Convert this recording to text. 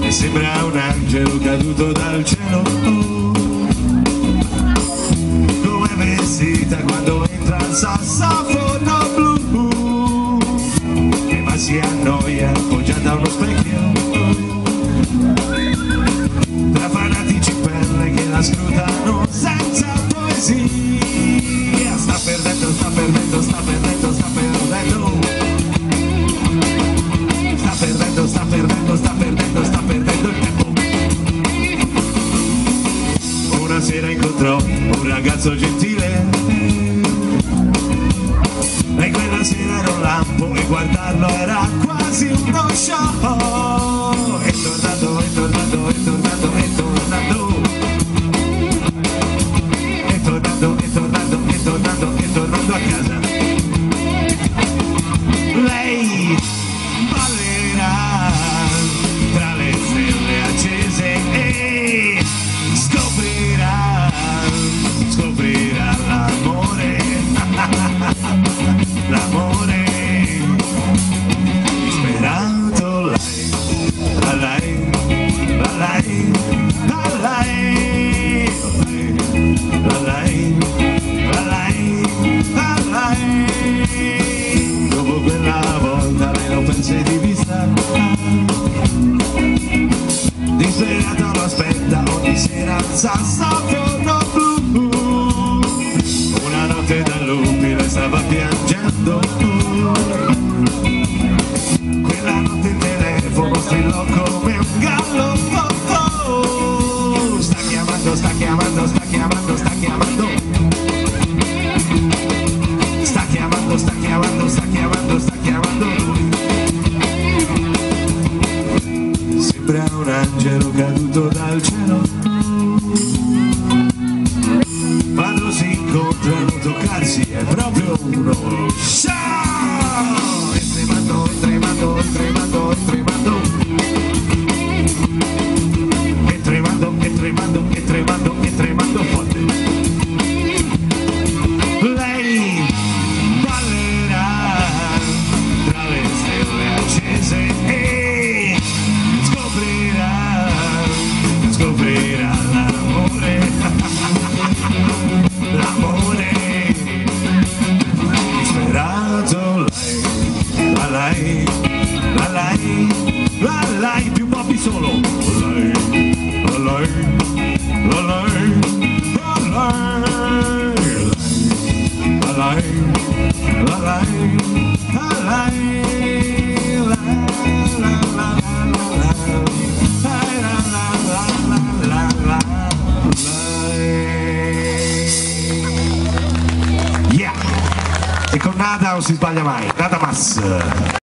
Mi sembra un angelo caduto dal cielo. Come vestita quando entra il sassofono scrutano senza poesia. Sta perdendo, sta perdendo, sta perdendo, sta perdendo. Sta perdendo, sta perdendo, sta perdendo, sta perdendo il tempo. Una sera incontrò un ragazzo gentile. E quella sera era lampo e guardarlo era quasi uno show. E tornando, e tornando, e tornando lei ballerà tra le stelle accese e scoprirà, scoprirà l'amore, l'amore al sassofono blu. Una notte da lupi lei stava piangendo Quella notte il telefono strillò come un gallo oh, oh. Sta chiamando, sta chiamando, sta chiamando, sta chiamando. Sta chiamando, sta chiamando, sta chiamando, sta chiamando. Sembra un angelo caduto dal cielo Quando si incontrano toccarsi è proprio uno. Show E tremando, tremando, tremando la la la la lei, la lei, la lei, la lei, la lei, la lei, la lei, la la la la la la la Yeah! E con Nada non si sbaglia mai, Nada Mas.